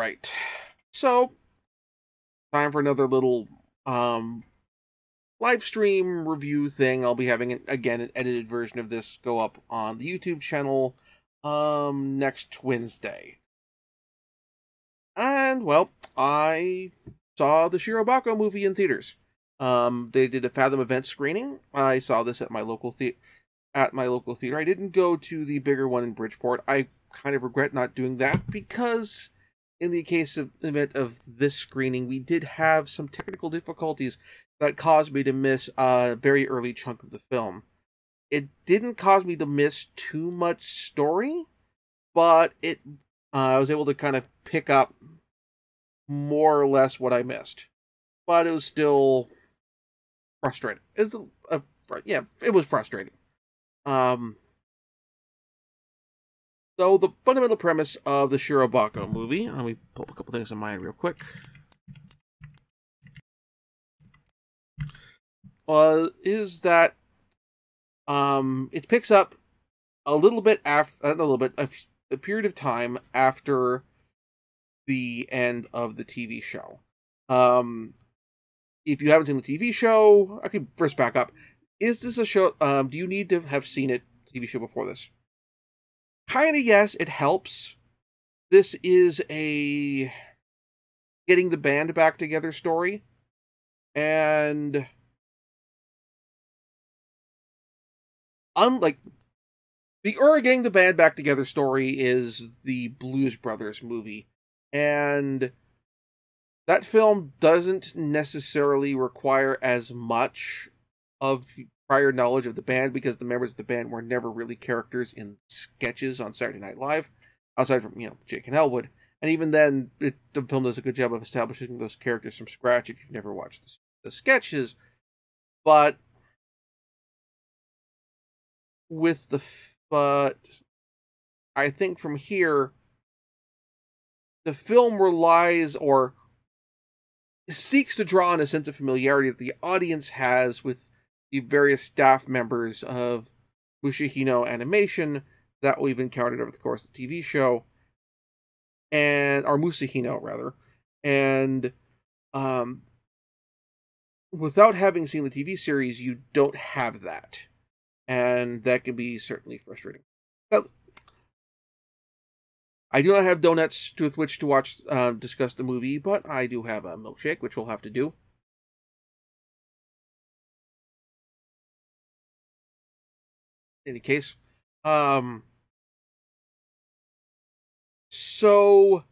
right. So, time for another little um live stream review thing. I'll be having an, again an edited version of this go up on the YouTube channel um next Wednesday. And well, I saw the Shirobako movie in theaters. Um they did a Fathom event screening. I saw this at my local theater at my local theater. I didn't go to the bigger one in Bridgeport. I kind of regret not doing that because in the case of event of this screening, we did have some technical difficulties that caused me to miss a very early chunk of the film. It didn't cause me to miss too much story, but it uh, I was able to kind of pick up more or less what I missed. But it was still frustrating. It's a, a yeah, it was frustrating. Um, so the fundamental premise of the Shirobako movie, let me pull a couple things in mind real quick. Uh, is that um, it picks up a little bit after a little bit a, a period of time after the end of the TV show. Um, if you haven't seen the TV show, I can first back up. Is this a show? Um, do you need to have seen it TV show before this? Kind of yes, it helps. This is a getting the band back together story, and unlike the Ura getting the band back together story is the Blues Brothers movie, and that film doesn't necessarily require as much of prior knowledge of the band because the members of the band were never really characters in sketches on Saturday Night Live, outside from you know Jake and Elwood. And even then, it, the film does a good job of establishing those characters from scratch if you've never watched the, the sketches. But with the but I think from here the film relies or seeks to draw on a sense of familiarity that the audience has with the various staff members of Musashino Animation that we've encountered over the course of the TV show, and or Musashino rather, and um, without having seen the TV series, you don't have that and that can be certainly frustrating. I do not have donuts with which to watch uh, discuss the movie, but I do have a milkshake, which we'll have to do. Any case, um, so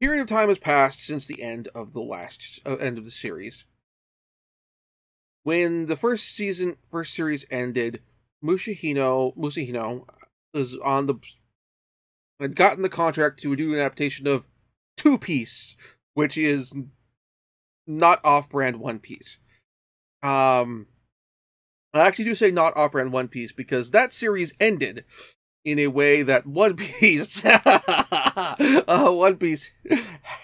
period of time has passed since the end of the last uh, end of the series when the first season, first series ended, Musashino, Musashino was on the had gotten the contract to do an adaptation of Two Piece, which is not off-brand One Piece. Um, I actually do say not off-brand One Piece because that series ended in a way that One Piece, uh, One Piece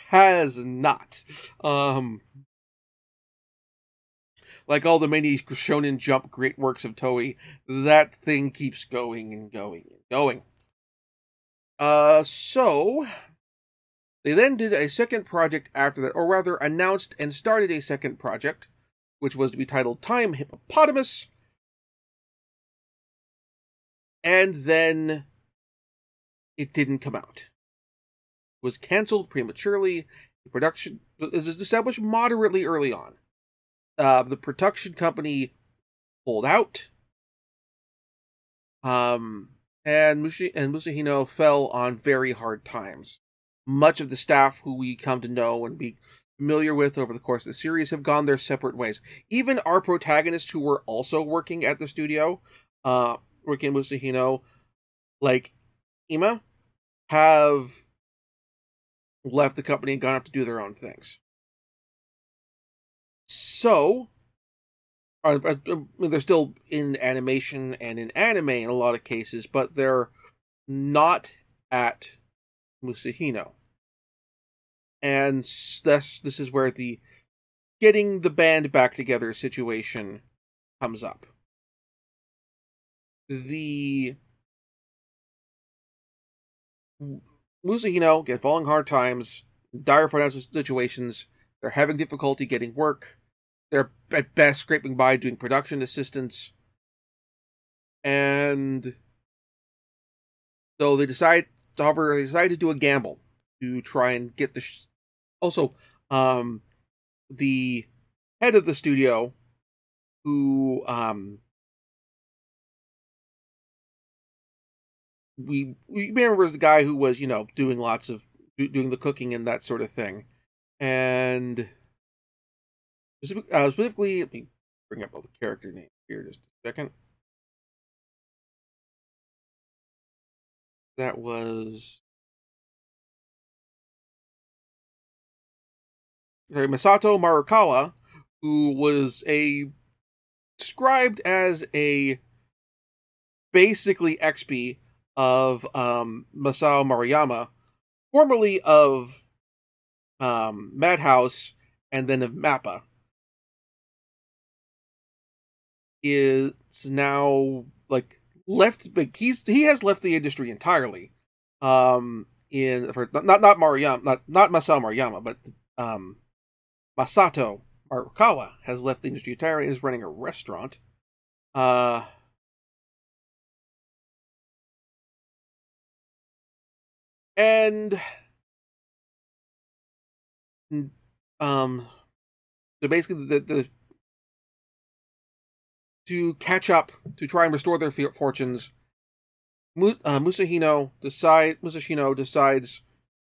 has not. Um, like all the many Shonen Jump great works of Toei, that thing keeps going and going and going. Uh, so they then did a second project after that, or rather announced and started a second project, which was to be titled Time Hippopotamus. And then it didn't come out. It was canceled prematurely. The production was established moderately early on uh, the production company pulled out. Um, and Mushi and Musashino fell on very hard times. Much of the staff who we come to know and be familiar with over the course of the series have gone their separate ways. Even our protagonists who were also working at the studio, uh, working Musashino, like Ima, have left the company and gone off to do their own things. So, they're still in animation and in anime in a lot of cases, but they're not at Musashino. And this this is where the getting the band back together situation comes up. The Musahino get falling hard times, dire financial situations. They're having difficulty getting work. They're at best scraping by doing production assistance. And so they decide, however, they decide to do a gamble to try and get the. Also, um, the head of the studio, who um, we we remember the guy who was you know doing lots of doing the cooking and that sort of thing, and uh, specifically, let me bring up all the character names here just a second. That was sorry, Masato Marukawa, who was a described as a basically XP of um, Masao Maruyama, formerly of um, Madhouse and then of Mappa, is now like left. But he's he has left the industry entirely. Um, in for not not Maruyama, not not Masao Maruyama, but um, Masato Marukawa has left the industry entirely. Is running a restaurant. Uh, and um so basically the, the to catch up to try and restore their fortunes uh, Musahino decide Musashino decides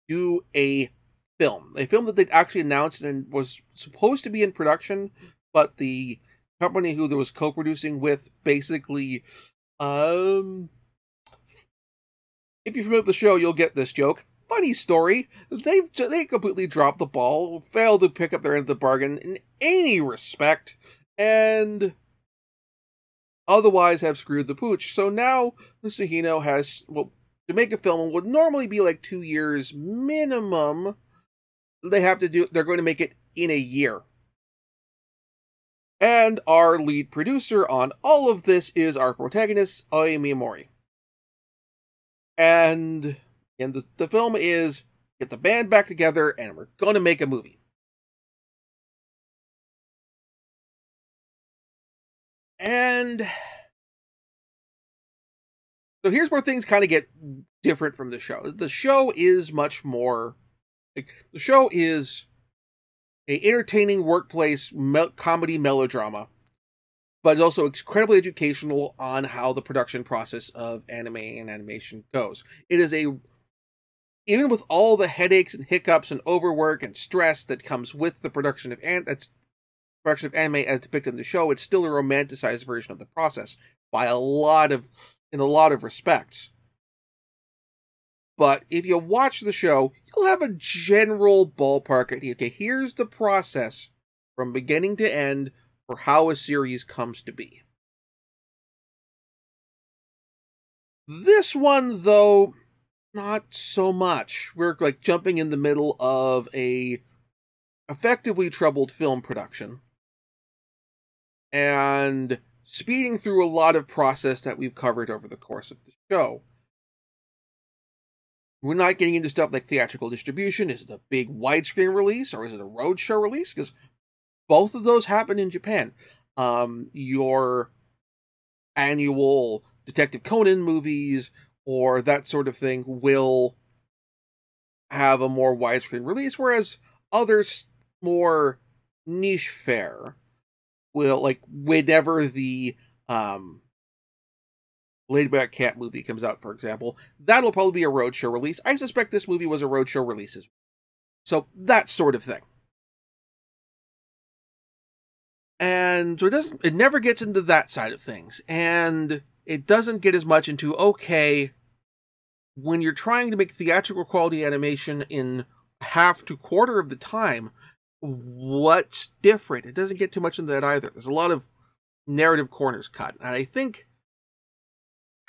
do a film a film that they'd actually announced and was supposed to be in production but the company who there was co-producing with basically um if you're familiar with the show, you'll get this joke. Funny story, they've they completely dropped the ball, failed to pick up their end of the bargain in any respect, and otherwise have screwed the pooch. So now Musahino has well to make a film would normally be like two years minimum. They have to do they're going to make it in a year. And our lead producer on all of this is our protagonist, Aoi Miyamori. And and the, the film is get the band back together and we're going to make a movie. And so here's where things kind of get different from the show. The show is much more like the show is a entertaining workplace me- comedy melodrama but it's also incredibly educational on how the production process of anime and animation goes. It is a even with all the headaches and hiccups and overwork and stress that comes with the production of an that's production of anime as depicted in the show, it's still a romanticized version of the process by a lot of in a lot of respects. But if you watch the show, you'll have a general ballpark idea. Okay, here's the process from beginning to end for how a series comes to be. This one, though, not so much. We're like jumping in the middle of a effectively troubled film production and speeding through a lot of process that we've covered over the course of the show. We're not getting into stuff like theatrical distribution. Is it a big widescreen release or is it a roadshow release? Because both of those happen in Japan. Um, your annual Detective Conan movies or that sort of thing will have a more widescreen release, whereas others more niche fare will like whenever the um Lady Cat movie comes out, for example, that'll probably be a roadshow release. I suspect this movie was a roadshow release as well. So that sort of thing. And so it doesn't it never gets into that side of things. And it doesn't get as much into okay when you're trying to make theatrical quality animation in half to quarter of the time what's different? It doesn't get too much into that either. There's a lot of narrative corners cut. And i think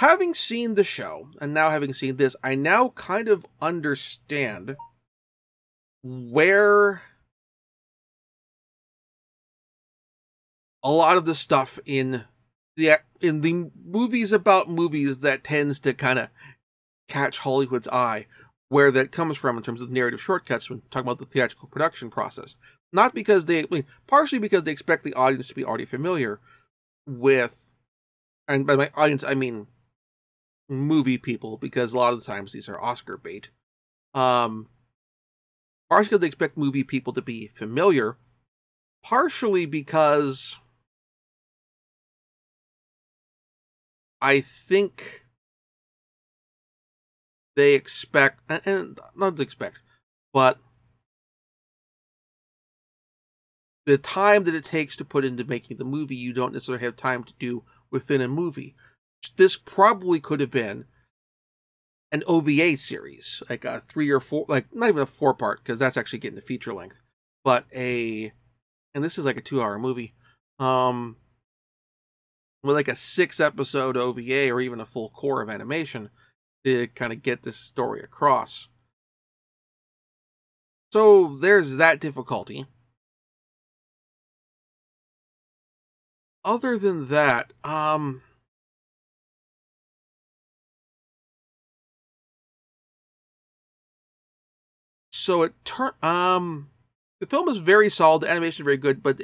having seen the show and now having seen this i now kind of understand where a lot of the stuff in the in the movies about movies that tends to kind of catch Hollywood's eye where that comes from in terms of narrative shortcuts when talking about the theatrical production process. Not because they, I mean, partially because they expect the audience to be already familiar with, and by my audience I mean movie people, because a lot of the times these are Oscar bait. Um, partially because they expect movie people to be familiar, partially because I think they expect, and not to expect, but the time that it takes to put into making the movie, you don't necessarily have time to do within a movie. This probably could have been an OVA series, like a three or four, like not even a four part, because that's actually getting the feature length, but a, and this is like a two hour movie, um, with like a six episode OVA or even a full cour of animation to kind of get this story across. So there's that difficulty. Other than that, um so it turned um the film is very solid, the animation is very good, but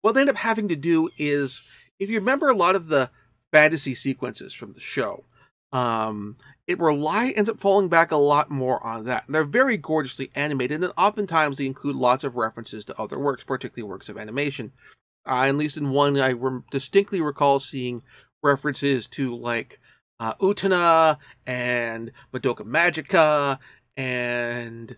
what they end up having to do is if you remember a lot of the fantasy sequences from the show, um, it rely ends up falling back a lot more on that. And they're very gorgeously animated, and oftentimes they include lots of references to other works, particularly works of animation. Uh, at least in one, I re- distinctly recall seeing references to like uh, Utena and Madoka Magica and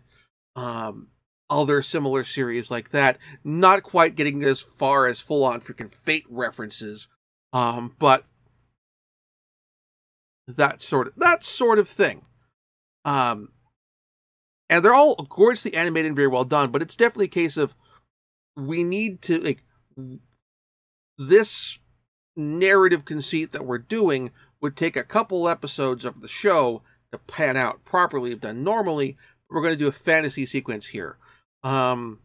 um, other similar series like that. Not quite getting as far as full on freaking Fate references, um, but that sort of that sort of thing. Um, and they're all gorgeously animated and very well done, but it's definitely a case of we need to like this narrative conceit that we're doing would take a couple episodes of the show to pan out properly if done normally. We're going to do a fantasy sequence here. Um,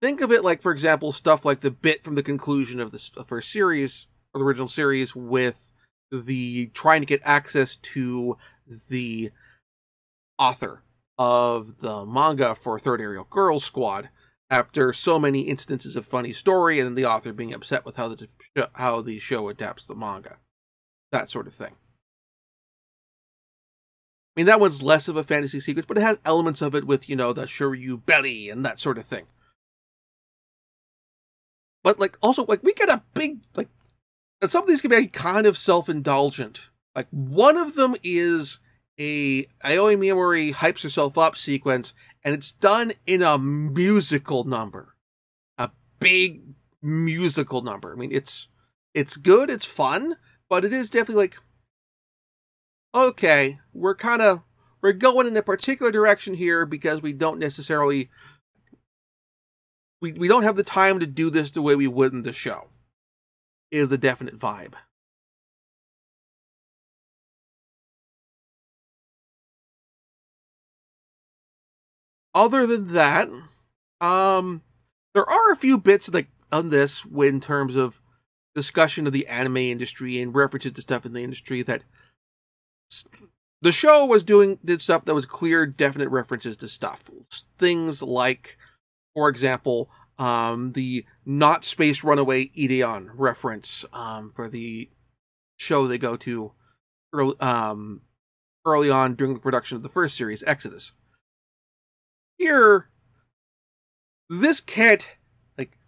think of it like, for example, stuff like the bit from the conclusion of the first series, or the original series, with the trying to get access to the author of the manga for Third Aerial Girl Squad after so many instances of funny story and the author being upset with how the how the show adapts the manga. That sort of thing I mean that one's less of a fantasy sequence but it has elements of it with you know the Shoryu belly and that sort of thing but like also like we get a big like and some of these can be kind of self-indulgent. Like one of them is a Aoi Miyamori hypes herself up sequence, and it's done in a musical number, a big musical number. I mean, it's it's good, it's fun, but it is definitely like, okay, we're kind of we're going in a particular direction here because we don't necessarily we we don't have the time to do this the way we would in the show is the definite vibe. Other than that, um, there are a few bits like on this in terms of discussion of the anime industry and references to stuff in the industry that the show was doing did stuff that was clear definite references to stuff things like for example um, the not space runaway Ideon reference um, for the show they go to early, um, early on during the production of the first series, Exodus. Here, this can't like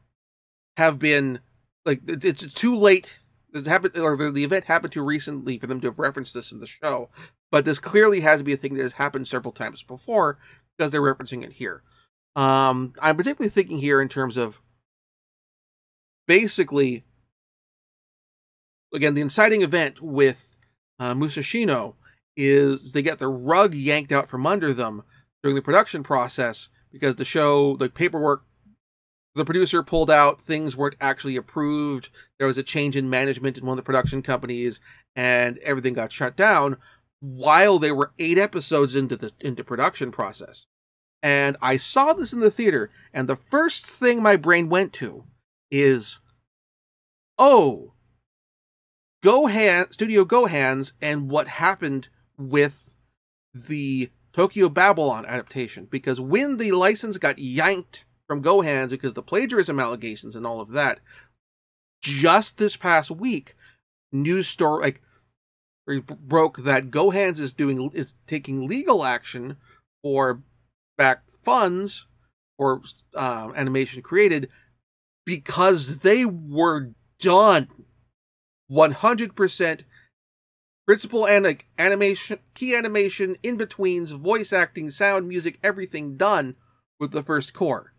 have been like it's too late. It happened, or the event happened too recently for them to have referenced this in the show. But this clearly has to be a thing that has happened several times before because they're referencing it here. Um, I'm particularly thinking here in terms of basically, again, the inciting event with uh, Musashino is they get the rug yanked out from under them during the production process because the show, the paperwork, the producer pulled out, things weren't actually approved. There was a change in management in one of the production companies, and everything got shut down while they were eight episodes into the into production process. And I saw this in the theater, and the first thing my brain went to is, oh, GoHands, Studio GoHands, and what happened with the Tokyo Babylon adaptation because when the license got yanked from GoHands because the plagiarism allegations and all of that, just this past week, news story like broke that GoHands is doing is taking legal action for back funds for uh, animation created because they were done. 100% principal and like animation key animation in betweens voice acting sound music everything done with the first cour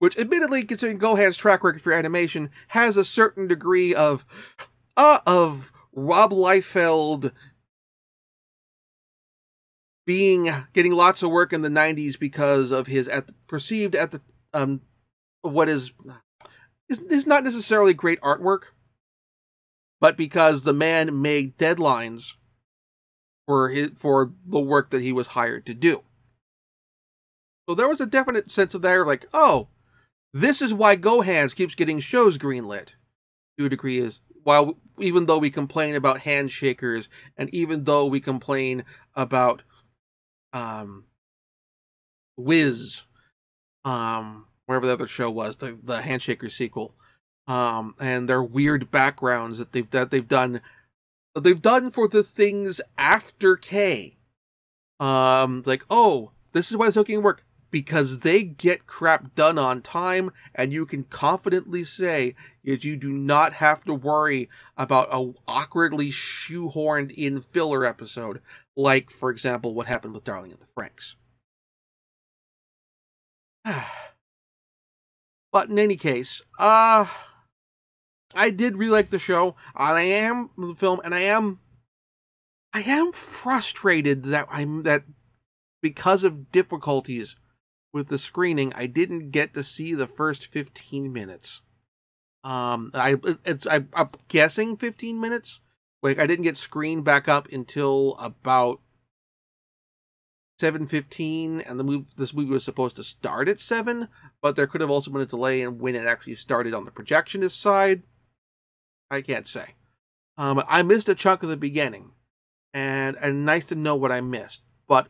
which admittedly considering GoHands' track record for animation has a certain degree of uh of rob liefeld being getting lots of work in the 90s because of his at the, perceived at the um what is is, is not necessarily great artwork but because the man made deadlines for his for the work that he was hired to do. So there was a definite sense of there, like, oh, this is why GoHands keeps getting shows greenlit. To a degree is while even though we complain about Hand Shakers and even though we complain about um W'z, um, whatever the other show was, the the Handshaker sequel, um, and their weird backgrounds that they've that they've done they've done for the things after K. Um, like oh, this is why it's hooking work because they get crap done on time, and you can confidently say that you do not have to worry about a awkwardly shoehorned in filler episode, like for example what happened with Darling in the Franxx but in any case, uh I did really like the show. I am the film, and I am, I am frustrated that I'm that because of difficulties with the screening, I didn't get to see the first fifteen minutes. Um, I it's I, I'm guessing fifteen minutes. Like I didn't get screened back up until about seven fifteen, and the move this movie was supposed to start at seven, but there could have also been a delay in when it actually started on the projectionist side. I can't say. Um, I missed a chunk of the beginning, and and nice to know what I missed. But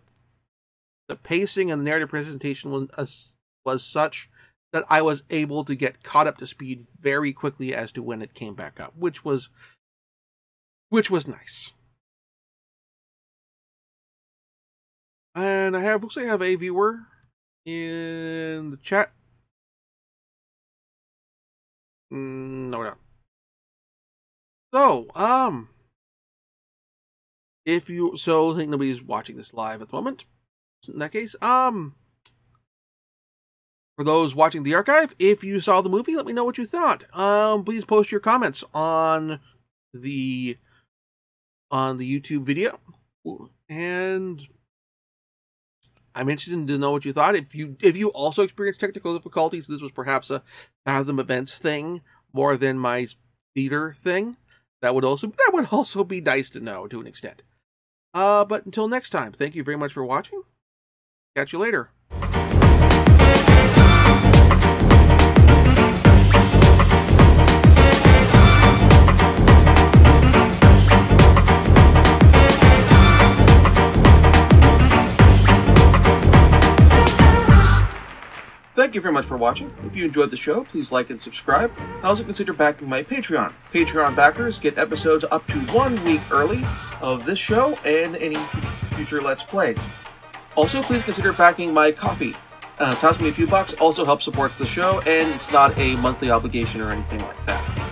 the pacing and the narrative presentation was was such that I was able to get caught up to speed very quickly as to when it came back up, which was which was nice. And I have looks like I have a viewer in the chat. Mm, no, no. So, um, if you, so I think nobody's watching this live at the moment. In that case, um, for those watching the archive, if you saw the movie, let me know what you thought. Um, please post your comments on the, on the YouTube video. And I'm interested to know what you thought. If you, if you also experienced technical difficulties, this was perhaps a Fathom Events thing more than my theater thing that would also that would also be nice to know to an extent. Uh, but until next time, thank you very much for watching. Catch you later. Thank you very much for watching. If you enjoyed the show, please like and subscribe. And also consider backing my Patreon. Patreon backers get episodes up to one week early of this show and any future Let's Plays. Also, please consider backing my Ko-fi. Uh, toss me a few bucks also helps support the show, and it's not a monthly obligation or anything like that.